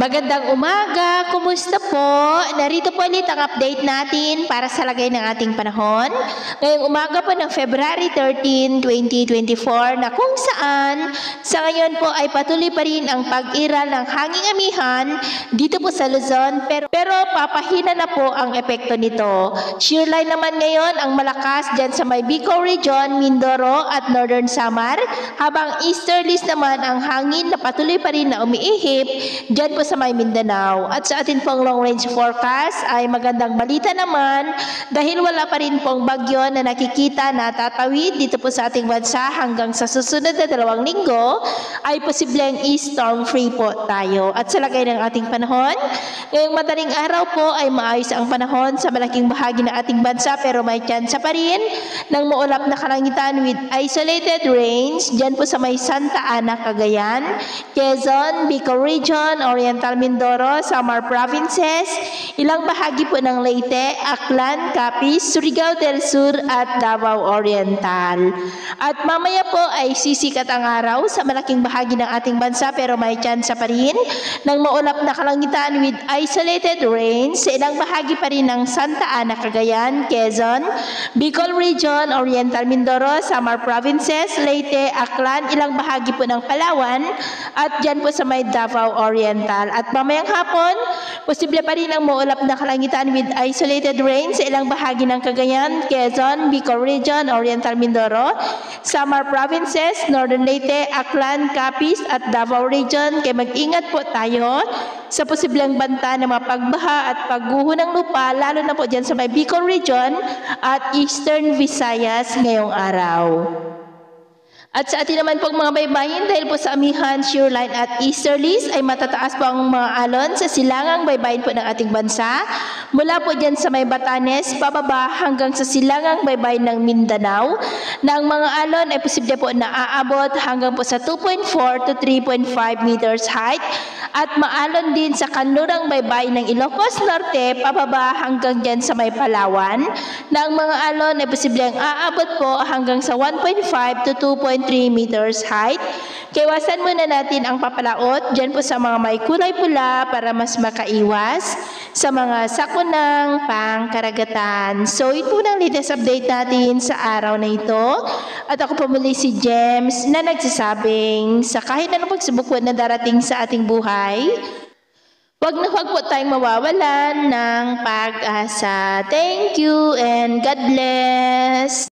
Magandang umaga! Kumusta po? Narito po ulit ang update natin para sa lagay ng ating panahon. Ngayong umaga po ng February 13, 2024 na kung saan sa ngayon po ay patuloy pa rin ang pag-iral ng hanging amihan dito po sa Luzon pero, pero papahina na po ang epekto nito. Shear line naman ngayon ang malakas dyan sa may Bicol Region, Mindoro at Northern Samar habang easterlies naman ang hangin na patuloy pa rin na umiihip dyan po sa may Mindanao. At sa atin pong long range forecast ay magandang balita naman dahil wala pa rin pong bagyo na nakikita na tatawid dito po sa ating bansa hanggang sa susunod na dalawang linggo ay posibleng e-storm free po tayo. At sa lagay ng ating panahon, ngayong madaling araw po ay maayos ang panahon sa malaking bahagi ng ating bansa pero may tsansa pa rin ng maulap na kalangitan with isolated rains dyan po sa may Santa Ana, Cagayan, Quezon, Bicol Region, Oriental Mindoro, Samar Provinces, ilang bahagi po ng Leyte, Aklan, Capiz, Surigao del Sur at Davao Oriental. At mamaya po ay sisikat ang araw sa malaking bahagi ng ating bansa pero may tsansa pa rin ng maulap na kalangitan with isolated rains sa ilang bahagi pa rin ng Santa Ana, Cagayan, Quezon, Bicol Region, Oriental Mindoro, Samar Provinces, Leyte, Aklan, ilang bahagi po ng Palawan at dyan po sa may Davao Oriental. At mamayang hapon, posible pa rin ang maulap na kalangitan with isolated rain sa ilang bahagi ng Cagayan, Quezon, Bicol Region, Oriental Mindoro, Samar Provinces, Northern Leyte, Aklan, Capiz at Davao Region. Kaya mag-ingat po tayo sa posibleng banta ng mga pagbaha at pagguho ng lupa, lalo na po dyan sa may Bicol Region at Eastern Visayas ngayong araw. At sa atin naman pong mga baybayin dahil po sa amihan, shear line at easterlies ay matataas po ang mga alon sa silangang baybayin po ng ating bansa. Mula po dyan sa may Batanes, pababa hanggang sa silangang baybayin ng Mindanao. Na ang mga alon ay posible po na aabot hanggang po sa 2.4 to 3.5 meters height. At maalon din sa kanlurang baybayin ng Ilocos Norte pababa hanggang dyan sa may Palawan. Na ang mga alon ay posibleng aabot po hanggang sa 1.5 to 2.3 meters height. Kaiwasan muna natin ang papalaot dyan po sa mga may kulay pula para mas makaiwas sa mga sakunang pangkaragatan. So ito ang latest update natin sa araw na ito. At ako po muli si James na nagsasabing sa kahit anong pagsubok po na darating sa ating buhay, Huwag na huwag po tayong mawawalan ng pag-asa. Thank you and God bless.